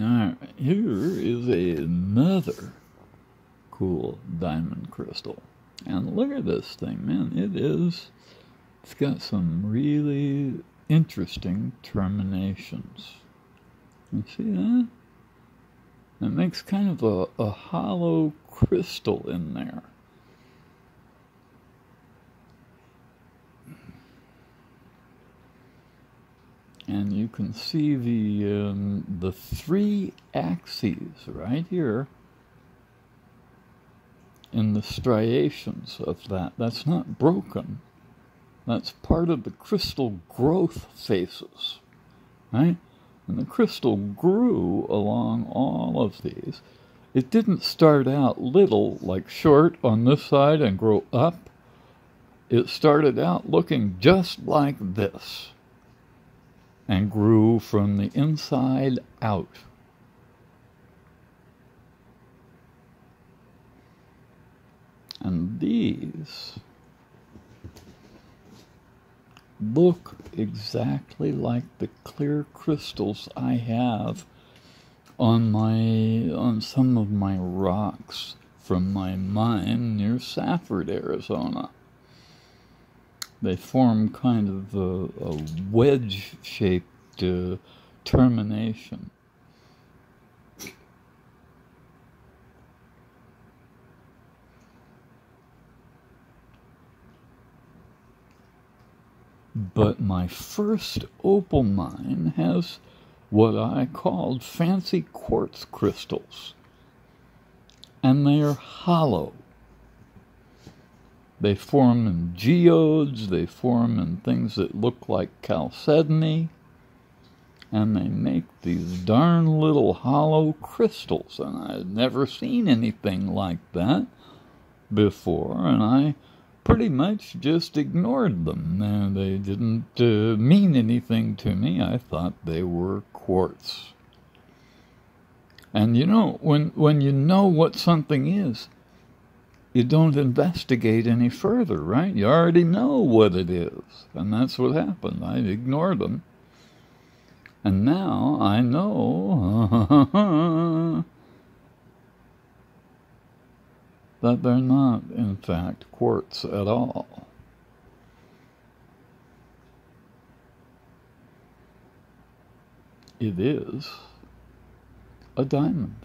Alright, here is another cool diamond crystal. And look at this thing, man. It is, it's got some really interesting terminations. You see that? It makes kind of a, a hollow crystal in there. And you can see the um, the three axes right here in the striations of that. That's not broken. That's part of the crystal growth phases, right? And the crystal grew along all of these. It didn't start out little, like short on this side and grow up. It started out looking just like this and grew from the inside out. And these look exactly like the clear crystals I have on my on some of my rocks from my mine near Safford, Arizona they form kind of a, a wedge shaped uh, termination. But my first opal mine has what I called fancy quartz crystals. And they are hollow. They form in geodes, they form in things that look like chalcedony, and they make these darn little hollow crystals. And I had never seen anything like that before, and I pretty much just ignored them. And they didn't uh, mean anything to me. I thought they were quartz. And you know, when, when you know what something is, you don't investigate any further, right? You already know what it is. And that's what happened. I ignored them. And now I know that they're not, in fact, quartz at all. It is a diamond.